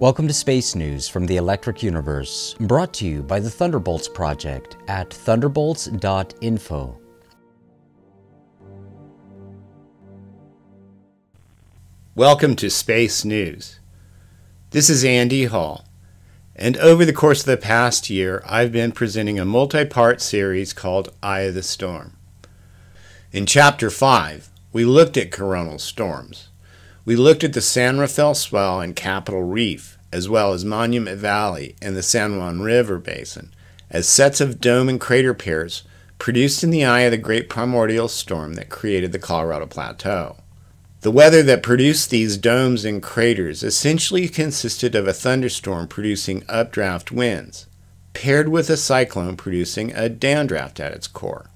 Welcome to Space News from the Electric Universe, brought to you by the Thunderbolts Project at thunderbolts.info. Welcome to Space News. This is Andy Hall, and over the course of the past year, I've been presenting a multi part series called Eye of the Storm. In Chapter 5, we looked at coronal storms. We looked at the San Rafael Swell and Capitol Reef, as well as Monument Valley and the San Juan River Basin, as sets of dome and crater pairs produced in the eye of the great primordial storm that created the Colorado Plateau. The weather that produced these domes and craters essentially consisted of a thunderstorm producing updraft winds, paired with a cyclone producing a downdraft at its core.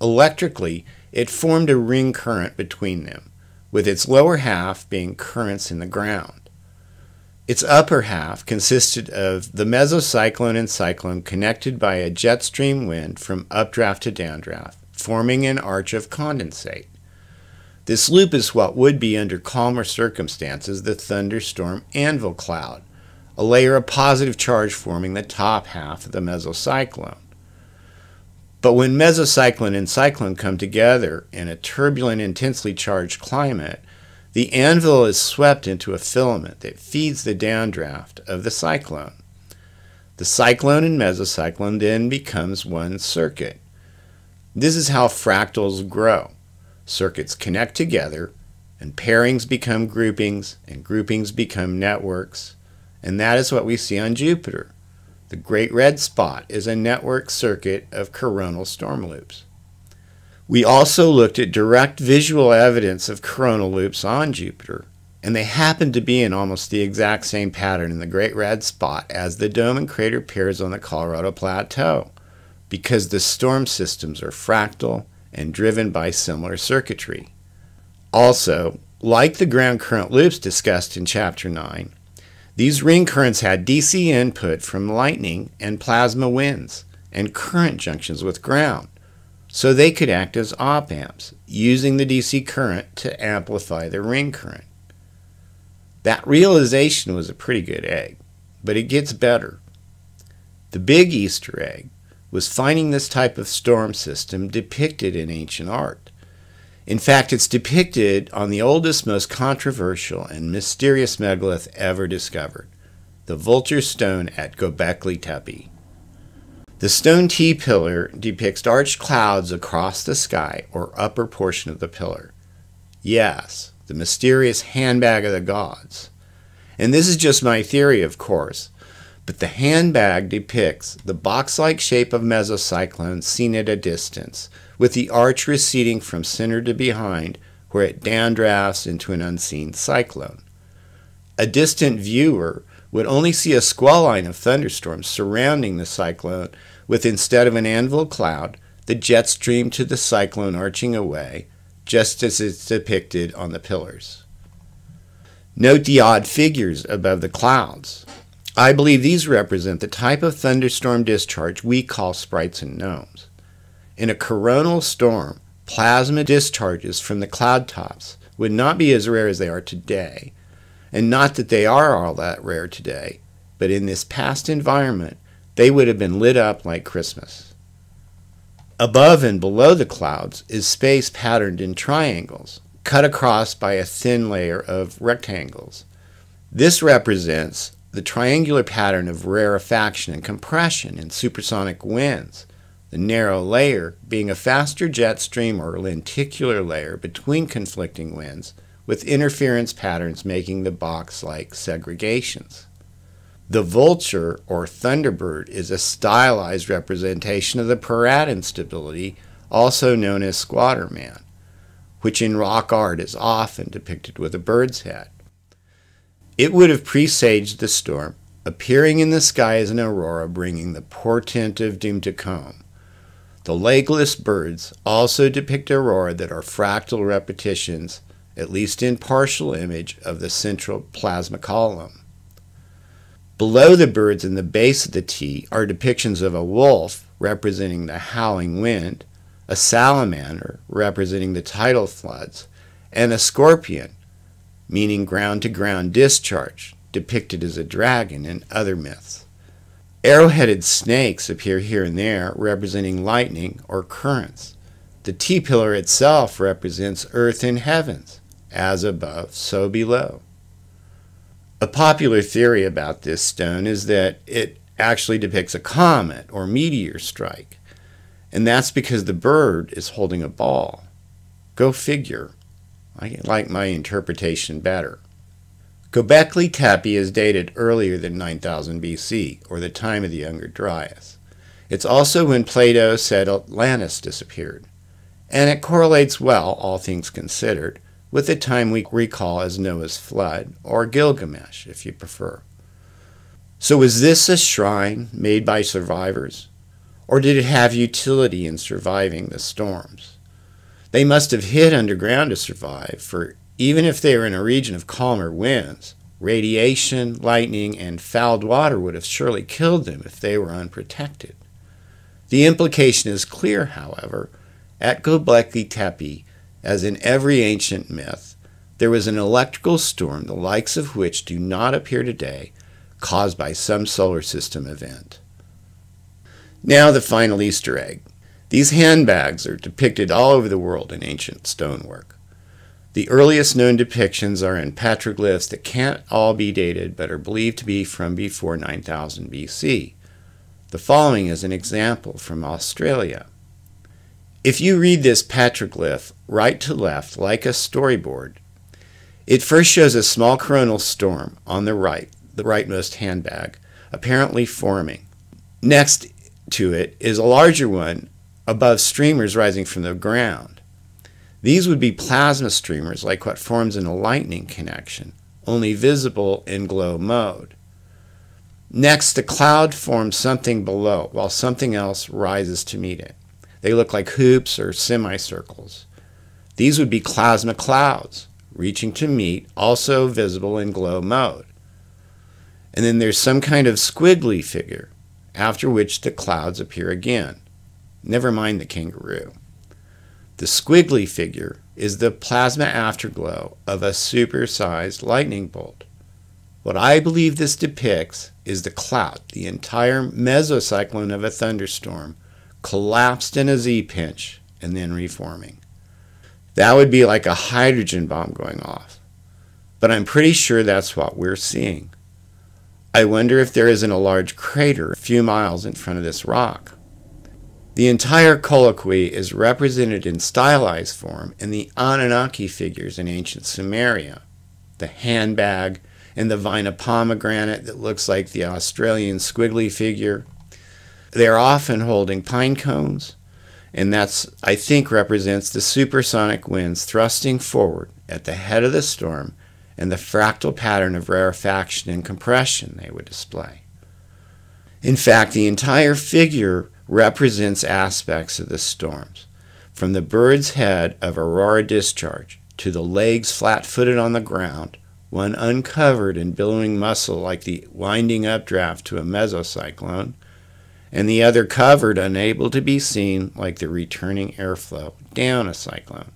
Electrically, it formed a ring current between them, with its lower half being currents in the ground. Its upper half consisted of the mesocyclone and cyclone connected by a jet stream wind from updraft to downdraft, forming an arch of condensate. This loop is what would be, under calmer circumstances, the thunderstorm anvil cloud, a layer of positive charge forming the top half of the mesocyclone. But when mesocyclone and cyclone come together in a turbulent, intensely charged climate, the anvil is swept into a filament that feeds the downdraft of the cyclone. The cyclone and mesocyclone then becomes one circuit. This is how fractals grow. Circuits connect together, and pairings become groupings, and groupings become networks. And that is what we see on Jupiter. The Great Red Spot is a network circuit of coronal storm loops. We also looked at direct visual evidence of coronal loops on Jupiter, and they happen to be in almost the exact same pattern in the Great Red Spot as the dome and crater pairs on the Colorado Plateau, because the storm systems are fractal and driven by similar circuitry. Also, like the ground current loops discussed in Chapter 9, these ring currents had DC input from lightning and plasma winds and current junctions with ground, so they could act as op amps, using the DC current to amplify the ring current. That realization was a pretty good egg, but it gets better. The big Easter egg was finding this type of storm system depicted in ancient art. In fact, it's depicted on the oldest, most controversial, and mysterious megalith ever discovered, the Vulture Stone at Göbekli Tepe. The stone T pillar depicts arched clouds across the sky or upper portion of the pillar. Yes, the mysterious handbag of the gods. And this is just my theory, of course, but the handbag depicts the box like shape of mesocyclones seen at a distance, with the arch receding from center to behind, where it downdrafts into an unseen cyclone. A distant viewer would only see a squall line of thunderstorms surrounding the cyclone, with instead of an anvil cloud, the jet stream to the cyclone arching away, just as it's depicted on the pillars. Note the odd figures above the clouds. I believe these represent the type of thunderstorm discharge we call sprites and gnomes. In a coronal storm, plasma discharges from the cloud tops would not be as rare as they are today, and not that they are all that rare today, but in this past environment, they would have been lit up like Christmas. Above and below the clouds is space patterned in triangles, cut across by a thin layer of rectangles. This represents the triangular pattern of rarefaction and compression in supersonic winds, the narrow layer being a faster jet stream or lenticular layer between conflicting winds, with interference patterns making the box like segregations. The vulture or thunderbird is a stylized representation of the Peratt instability, also known as squatter man, which in rock art is often depicted with a bird's head. It would have presaged the storm, appearing in the sky as an aurora bringing the portent of doom to come. The legless birds also depict aurora that are fractal repetitions, at least in partial image, of the central plasma column. Below the birds in the base of the T are depictions of a wolf representing the howling wind, a salamander representing the tidal floods, and a scorpion meaning ground to ground discharge, depicted as a dragon in other myths. Arrow-headed snakes appear here and there, representing lightning or currents. The T-pillar itself represents earth and heavens, as above, so below. A popular theory about this stone is that it actually depicts a comet or meteor strike, and that's because the bird is holding a ball. Go figure. I like my interpretation better. Göbekli Tepe is dated earlier than 9000 BC, or the time of the Younger Dryas. It's also when Plato said Atlantis disappeared, and it correlates well, all things considered, with the time we recall as Noah's flood, or Gilgamesh, if you prefer. So, was this a shrine made by survivors, or did it have utility in surviving the storms? They must have hid underground to survive, for even if they were in a region of calmer winds, radiation, lightning, and fouled water would have surely killed them if they were unprotected. The implication is clear, however. At Göbekli Tepe, as in every ancient myth, there was an electrical storm the likes of which do not appear today, caused by some solar system event. Now, the final Easter egg. These handbags are depicted all over the world in ancient stonework. The earliest known depictions are in petroglyphs that can't all be dated but are believed to be from before 9000 BC. The following is an example from Australia. If you read this petroglyph right to left like a storyboard, it first shows a small coronal storm on the right, the rightmost handbag, apparently forming. Next to it is a larger one above streamers rising from the ground. These would be plasma streamers like what forms in a lightning connection, only visible in glow mode. Next, the cloud forms something below, while something else rises to meet it. They look like hoops or semicircles. These would be plasma clouds, reaching to meet, also visible in glow mode. And then there's some kind of squiggly figure, after which the clouds appear again. Never mind the kangaroo. The squiggly figure is the plasma afterglow of a supersized lightning bolt. What I believe this depicts is the cloud, the entire mesocyclone of a thunderstorm, collapsed in a Z pinch and then reforming. That would be like a hydrogen bomb going off. But I'm pretty sure that's what we're seeing. I wonder if there isn't a large crater a few miles in front of this rock. The entire colloquy is represented in stylized form in the Anunnaki figures in ancient Sumeria. The handbag and the vine of pomegranate that looks like the Australian squiggly figure. They're often holding pine cones, and that's, I think, represents the supersonic winds thrusting forward at the head of the storm and the fractal pattern of rarefaction and compression they would display. In fact, the entire figure represents aspects of the storms, from the bird's head of aurora discharge to the legs flat footed on the ground, one uncovered and billowing muscle like the winding updraft to a mesocyclone, and the other covered, unable to be seen like the returning airflow down a cyclone.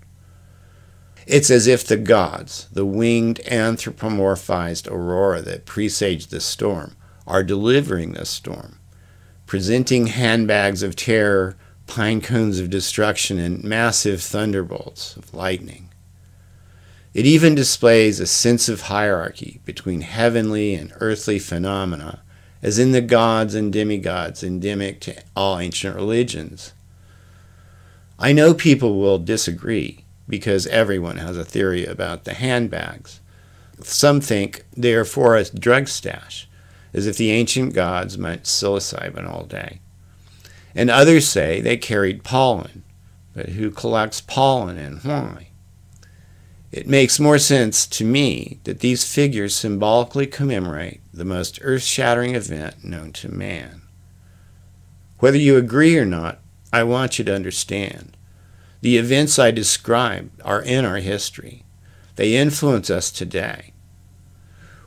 It's as if the gods, the winged anthropomorphized aurora that presaged the storm, are delivering the storm presenting handbags of terror, pine cones of destruction, and massive thunderbolts of lightning. It even displays a sense of hierarchy between heavenly and earthly phenomena, as in the gods and demigods endemic to all ancient religions. I know people will disagree because everyone has a theory about the handbags. Some think they are for a drug stash as if the ancient gods meant psilocybin all day. And others say they carried pollen, but who collects pollen and why? It makes more sense to me that these figures symbolically commemorate the most earth shattering event known to man. Whether you agree or not, I want you to understand. The events I describe are in our history. They influence us today.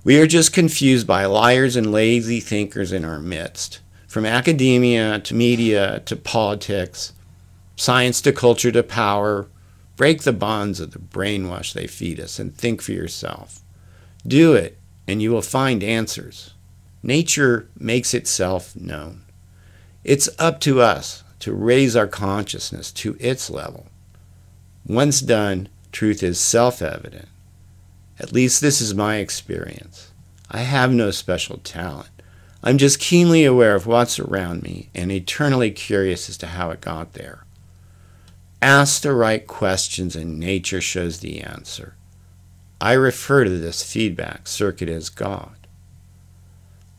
We are just confused by liars and lazy thinkers in our midst. From academia to media to politics, science to culture to power, break the bonds of the brainwash they feed us and think for yourself. Do it, and you will find answers. Nature makes itself known. It's up to us to raise our consciousness to its level. Once done, truth is self evident. At least this is my experience. I have no special talent. I'm just keenly aware of what's around me and eternally curious as to how it got there. Ask the right questions and nature shows the answer. I refer to this feedback circuit as God.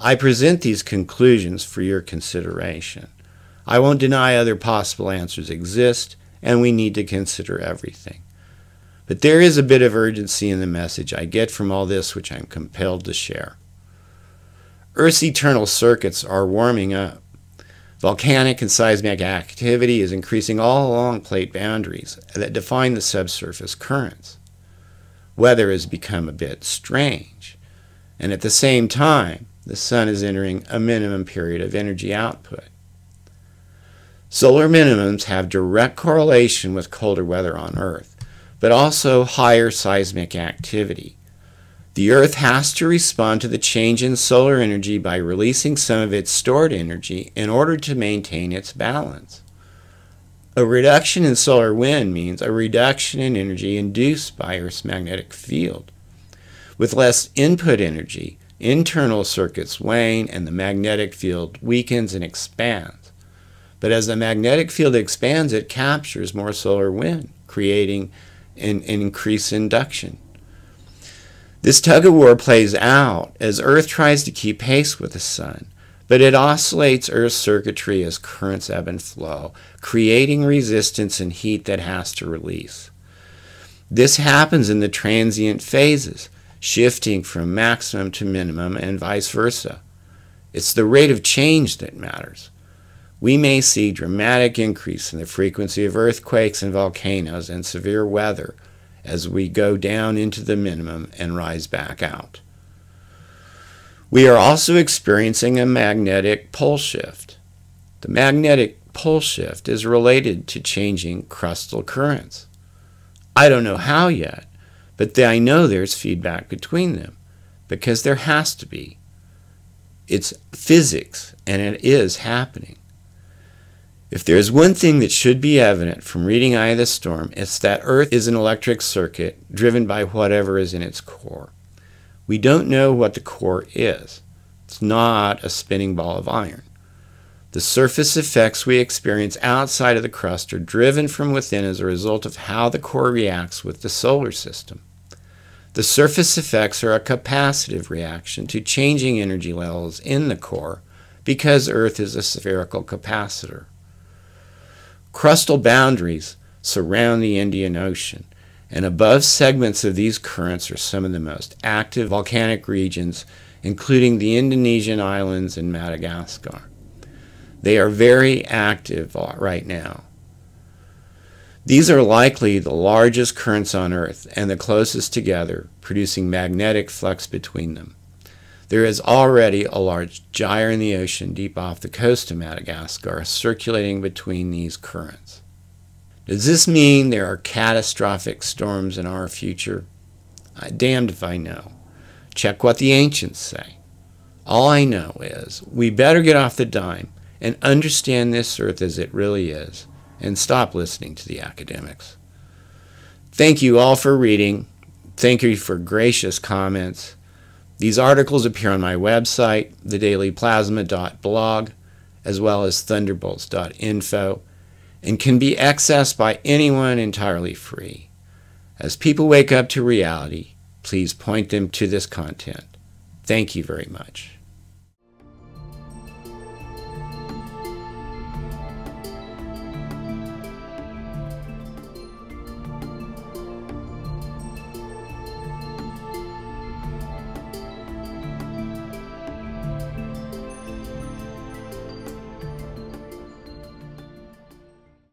I present these conclusions for your consideration. I won't deny other possible answers exist, and we need to consider everything. But there is a bit of urgency in the message I get from all this which I'm compelled to share. Earth's eternal circuits are warming up. Volcanic and seismic activity is increasing all along plate boundaries that define the subsurface currents. Weather has become a bit strange, and at the same time, the sun is entering a minimum period of energy output. Solar minimums have direct correlation with colder weather on Earth, but also higher seismic activity. The Earth has to respond to the change in solar energy by releasing some of its stored energy in order to maintain its balance. A reduction in solar wind means a reduction in energy induced by Earth's magnetic field. With less input energy, internal circuits wane and the magnetic field weakens and expands. But as the magnetic field expands, it captures more solar wind, creating an, an increased induction. This tug of war plays out as Earth tries to keep pace with the Sun, but it oscillates Earth's circuitry as currents ebb and flow, creating resistance and heat that has to release. This happens in the transient phases, shifting from maximum to minimum and vice versa. It's the rate of change that matters. We may see dramatic increase in the frequency of earthquakes and volcanoes and severe weather as we go down into the minimum and rise back out. We are also experiencing a magnetic pole shift. The magnetic pole shift is related to changing crustal currents. I don't know how yet, but I know there's feedback between them because there has to be. It's physics and it is happening. If there is one thing that should be evident from reading Eye of the Storm, it's that Earth is an electric circuit driven by whatever is in its core. We don't know what the core is. It's not a spinning ball of iron. The surface effects we experience outside of the crust are driven from within as a result of how the core reacts with the solar system. The surface effects are a capacitive reaction to changing energy levels in the core because Earth is a spherical capacitor. Crustal boundaries surround the Indian Ocean, and above segments of these currents are some of the most active volcanic regions, including the Indonesian islands and Madagascar. They are very active right now. These are likely the largest currents on Earth and the closest together, producing magnetic flux between them. There is already a large gyre in the ocean deep off the coast of Madagascar circulating between these currents. Does this mean there are catastrophic storms in our future? I'm damned if I know. Check what the ancients say. All I know is we better get off the dime and understand this earth as it really is, and stop listening to the academics. Thank you all for reading. Thank you for gracious comments. These articles appear on my website, thedailyplasma.blog, as well as thunderbolts.info, and can be accessed by anyone entirely free. As people wake up to reality, please point them to this content. Thank you very much.